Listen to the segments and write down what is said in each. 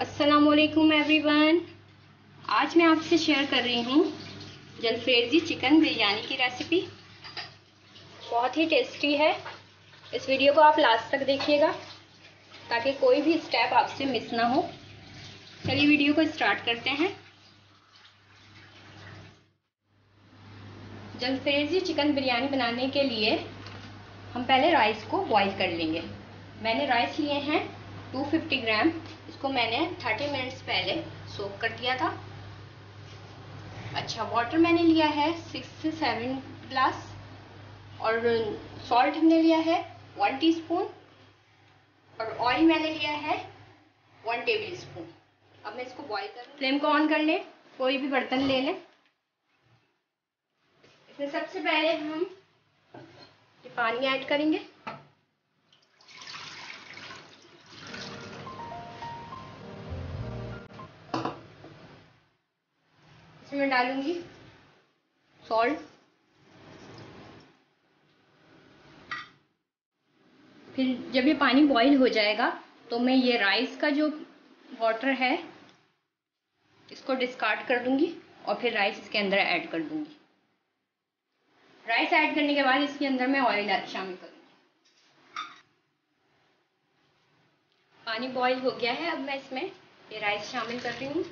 असलकुम एवरीवन आज मैं आपसे शेयर कर रही हूँ जलफ्रेजी चिकन बिरयानी की रेसिपी बहुत ही टेस्टी है। इस वीडियो को आप लास्ट तक देखिएगा, ताकि कोई भी स्टेप आपसे मिस ना हो। चलिए वीडियो को स्टार्ट करते हैं। जलफ्रेजी चिकन बिरयानी बनाने के लिए हम पहले राइस को बॉईल कर लेंगे। मैंने राइस लिए हैं 250 ग्राम इसको मैंने 30 मिनट्स पहले सोक कर दिया था। अच्छा वाटर मैंने लिया है सिक्स से सेवन ग्लास और सॉल्ट हमने लिया है वन टीस्पून और ऑयल मैंने लिया है वन टेबल स्पून अब मैं इसको बॉईल कर फ्लेम को ऑन कर लें, कोई भी बर्तन ले लें। इसमें सबसे पहले हम ये पानी ऐड करेंगे। इसमें डालूँगी सॉल्ट फिर जब ये पानी बॉईल हो जाएगा तो मैं ये राइस का जो वाटर है, इसको डिस्कार्ड कर दूँगी और फिर राइस इसके अंदर ऐड कर दूँगी। राइस ऐड करने के बाद इसके अंदर मैं ऑयल शामिल करूँगी। पानी बॉईल हो गया है, अब मैं इसमें ये राइस शामिल कर रही हूँ।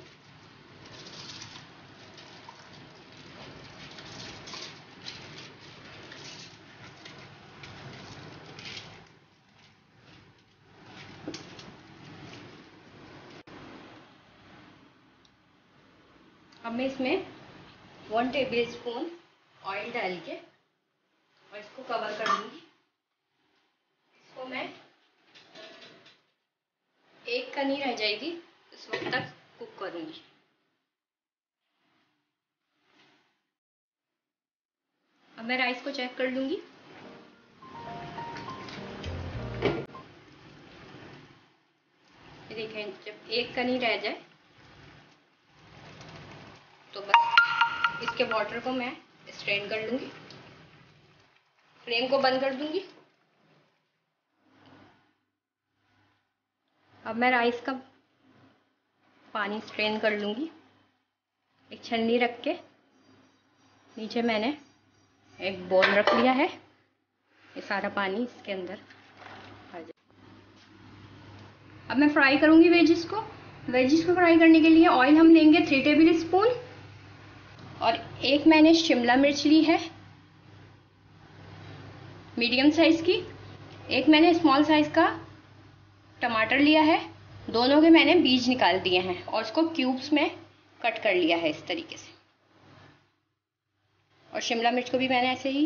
अब मैं इसमें वन टेबल स्पून ऑयल डाल के और इसको कवर कर दूँगी। इसको मैं एक कनी रह जाएगी, इस वक्त तक कुक करूँगी। अब मैं राइस को चेक कर लूँगी। देखें, जब एक कनी रह जाए इसके वाटर को मैं स्ट्रेन कर लूँगी। फ्लेम को बंद कर दूँगी। अब मैं राइस का पानी स्ट्रेन कर लूँगी। एक छन्नी रख के। नीचे मैंने एक बॉल रख लिया है। ये सारा पानी इसके अंदर अब मैं फ्राई करूँगी वेजिस को। वेजिस को फ्राई करने के लिए ऑयल हम लेंगे थ्री टेबल स्पून और एक मैंने शिमला मिर्च ली है। मीडियम साइज़ की। एक मैंने स्मॉल साइज़ का टमाटर लिया है। दोनों के मैंने बीज निकाल दिए हैं और उसको क्यूब्स में कट कर लिया है इस तरीके से। और शिमला मिर्च को भी मैंने ऐसे ही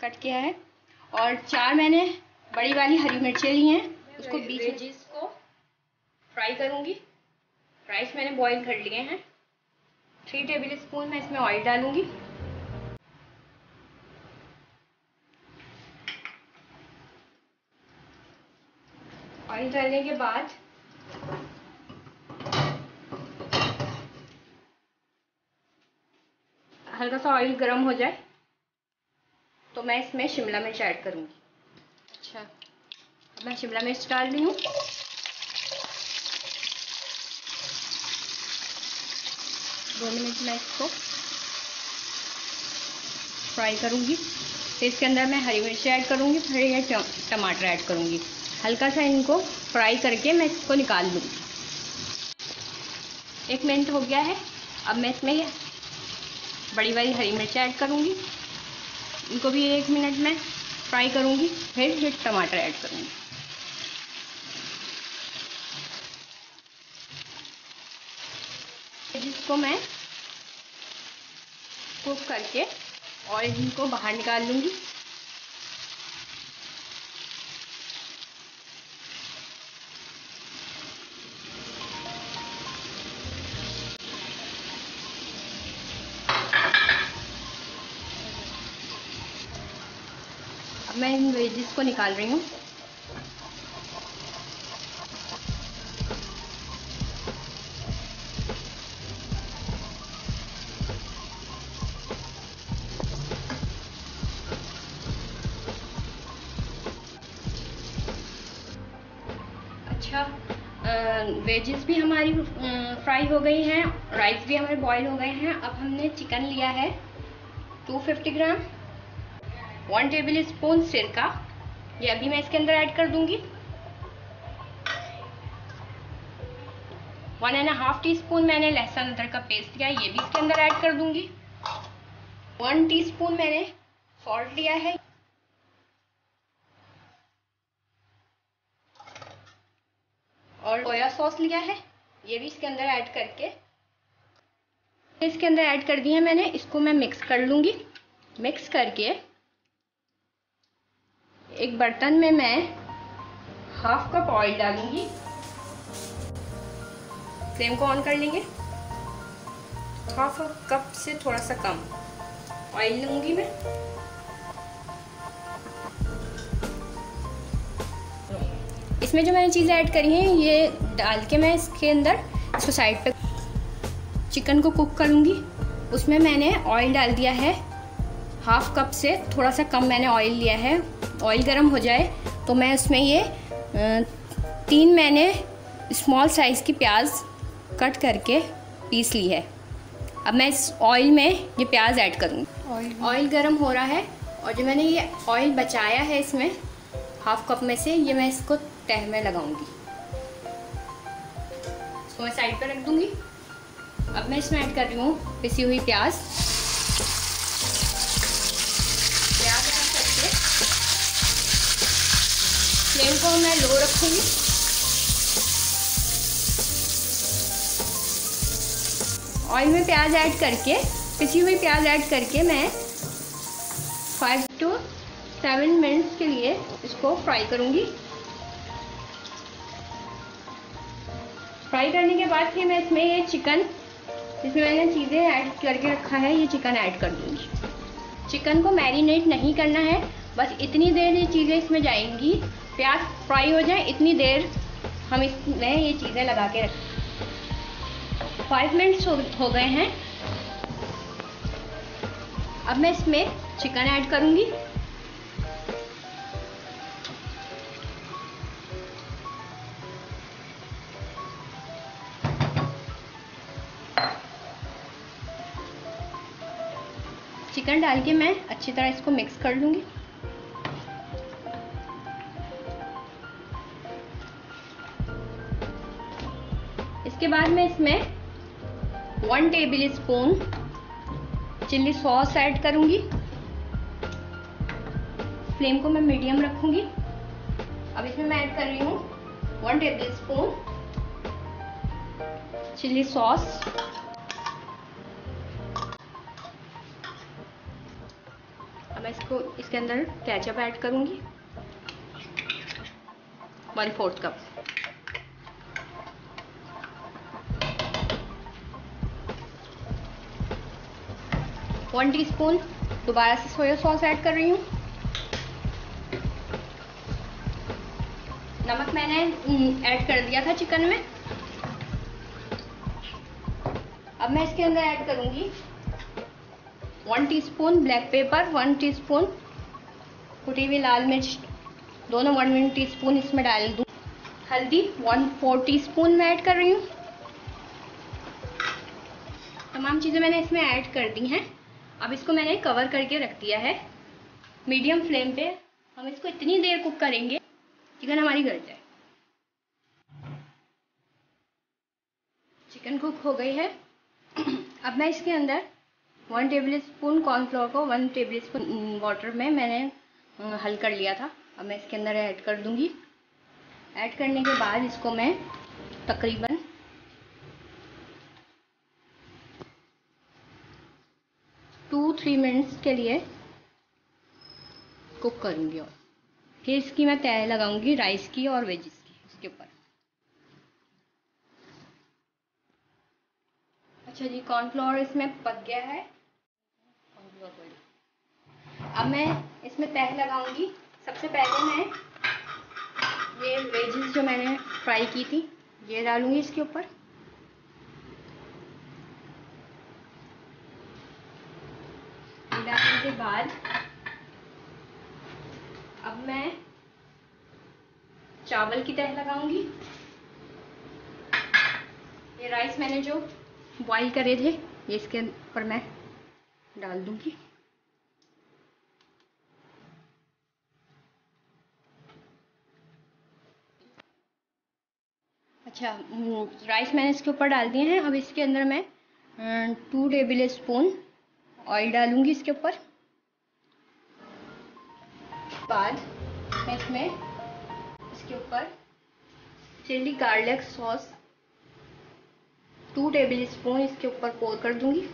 कट किया है। और चार मैंने बड़ी वाली हरी मिर्चें ली हैं। उसको बीज को फ्राई करूँगी। राइस मैंने बॉईल कर लिए हैं। थ्री टेबल स्पून मैं इसमें ऑयल डालूँगी। ऑयल डालने के बाद हल्का सा ऑयल गर्म हो जाए तो मैं इसमें शिमला मिर्च ऐड करूँगी। अच्छा। मैं शिमला मिर्च डाल रही हूँ। दो मिनट मैं इसको फ्राई करूँगी। फिर इसके अंदर मैं हरी मिर्ची ऐड करूँगी फिर ये टमाटर ऐड करूँगी। हल्का सा इनको फ्राई करके मैं इसको निकाल लूँगी। एक मिनट हो गया है, अब मैं इसमें बड़ी बड़ी हरी मिर्च ऐड करूँगी। इनको भी एक मिनट में फ्राई करूँगी, फिर फिर टमाटर ऐड करूँगी। जिसको मैं कुक करके ऑयल को बाहर निकाल लूँगी। अब मैं इन वेजिस को निकाल रही हूँ। अच्छा वेजेस भी हमारी फ्राई हो गई हैं, राइस भी हमारे बॉईल हो गए हैं। अब हमने चिकन लिया है 250 ग्राम। वन टेबल स्पून सिरका ये अभी मैं इसके अंदर ऐड कर दूँगी। One and half teaspoon मैंने लहसुन अदरक का पेस्ट लिया, ये भी इसके अंदर ऐड कर दूँगी। वन टीस्पून मैंने सॉल्ट लिया है। और सोया सॉस लिया है। ये भी इसके अंदर ऐड करके। इसके अंदर ऐड कर दिया मैंने। इसको मैं मिक्स कर लूँगी। मिक्स करके एक बर्तन में मैं हाफ़ कप ऑयल डालूँगी। फ्लेम को ऑन कर लेंगे। हाफ़ कप से थोड़ा सा कम ऑयल लूँगी मैं। इसमें जो मैंने चीज़ें ऐड करी हैं ये डाल के मैं इसके अंदर इसको साइड पे चिकन को कुक करूँगी। उसमें मैंने ऑयल डाल दिया है। हाफ़ कप से थोड़ा सा कम मैंने ऑयल लिया है। ऑयल गर्म हो जाए तो मैं उसमें ये तीन मैंने स्मॉल साइज़ की प्याज कट करके पीस ली है। अब मैं इस ऑयल में ये प्याज ऐड करूँगी। ऑयल गर्म हो रहा है और जो मैंने ये ऑयल बचाया है इसमें हाफ़ कप में से ये मैं इसको तह में लगाऊँगी। इसको मैं साइड पर रख दूँगी। अब मैं इसमें ऐड कर रही हूँ पिसी हुई प्याज। प्याज ऐड करके फ्लेम को मैं लो रखूँगी। ऑयल में प्याज ऐड करके, पिसी हुई प्याज ऐड करके मैं फाइव टू सेवन मिनट्स के लिए इसको फ्राई करूँगी। फ्राई करने के बाद फिर मैं इसमें ये चिकन इसमें मैंने चीज़ें ऐड करके रखा है ये चिकन ऐड कर दूँगी। चिकन को मैरिनेट नहीं करना है बस इतनी देर ये चीज़ें इसमें जाएँगी। प्याज फ्राई हो जाए इतनी देर हम इसमें ये चीज़ें लगा के रख फाइव मिनट्स हो, हो गए हैं। अब मैं इसमें चिकन ऐड करूँगी। चिकन डाल के मैं अच्छी तरह इसको मिक्स कर लूँगी। इसके बाद मैं इसमें one tablespoon chilli sauce add करूँगी। फ्लेम को मैं मीडियम रखूँगी। अब इसमें मैं ऐड कर रही हूँ one tablespoon chilli sauce इसको इसके अंदर कैचअप ऐड करूँगी। One fourth cup one teaspoon दोबारा से सोया सॉस ऐड कर रही हूँ। नमक मैंने ऐड कर दिया था चिकन में। अब मैं इसके अंदर ऐड करूँगी one teaspoon black pepper, one teaspoon कुटी हुई लाल मिर्च, दोनों वन वन टीस्पून इसमें डाल दूँ। हल्दी वन फोर टीस्पून में ऐड कर रही हूँ। तमाम चीज़ें मैंने इसमें ऐड कर दी हैं। अब इसको मैंने कवर करके रख दिया है। मीडियम फ्लेम पे हम इसको इतनी देर कुक करेंगे चिकन हमारी गल जाए। चिकन कुक हो गई है। अब मैं इसके अंदर वन टेबल स्पून कॉर्नफ्लोर को वन टेबल स्पून वाटर में मैंने हल कर लिया था। अब मैं इसके अंदर ऐड कर दूँगी। ऐड करने के बाद इसको मैं तकरीबन टू थ्री मिनट्स के लिए कुक करूँगी और। फिर इसकी मैं तय लगाऊँगी राइस की और वेजिस की इसके ऊपर। अच्छा जी कॉर्नफ्लोर इसमें पक गया है। अब मैं इसमें तह लगाऊँगी। सबसे पहले मैं ये वेजेस जो मैंने फ्राई की थी, ये डालूँगी इसके ऊपर। डालने के बाद अब मैं चावल की तह लगाऊँगी। ये राइस मैंने जो बॉईल करे थे, ये इसके ऊपर मैं डाल दूँगी। अच्छा राइस मैंने इसके ऊपर डाल दिए हैं। अब इसके अंदर मैं टू टेबल स्पून ऑयल डालूँगी इसके ऊपर। बाद मैं इसमें इसके ऊपर chilli garlic sauce two tablespoon इसके ऊपर पोर कर दूँगी।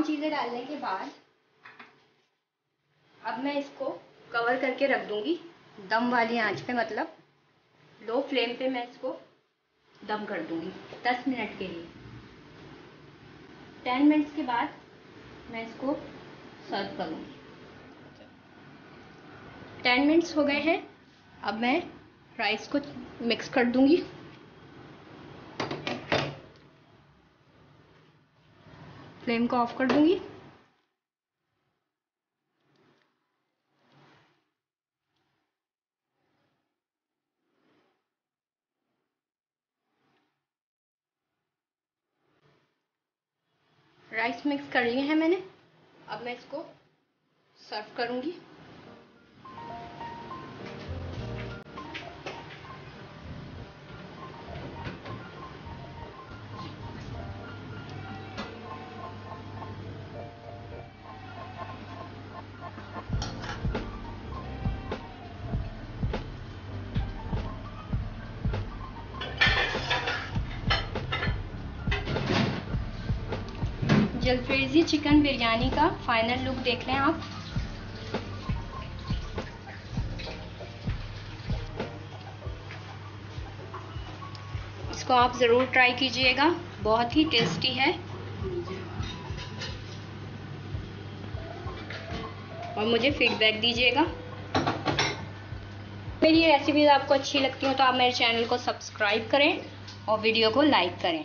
तमाम चीज़ें डालने के बाद अब मैं इसको कवर करके रख दूँगी। दम वाली आँच पे मतलब लो फ्लेम पे मैं इसको दम कर दूँगी दस मिनट के लिए। टेन मिनट्स के बाद मैं इसको सर्व करूँगी। टेन मिनट्स हो गए हैं, अब मैं राइस को मिक्स कर दूँगी। फ्लेम को ऑफ़ कर दूँगी। राइस मिक्स कर लिए हैं मैंने। अब मैं इसको सर्व करूँगी। जलफ्रेजी चिकन बिरयानी का फाइनल लुक देख लें आप। इसको आप ज़रूर ट्राई कीजिएगा, बहुत ही टेस्टी है। और मुझे फीडबैक दीजिएगा। मेरी रेसिपीज़ आपको अच्छी लगती हो तो आप मेरे चैनल को सब्सक्राइब करें और वीडियो को लाइक करें।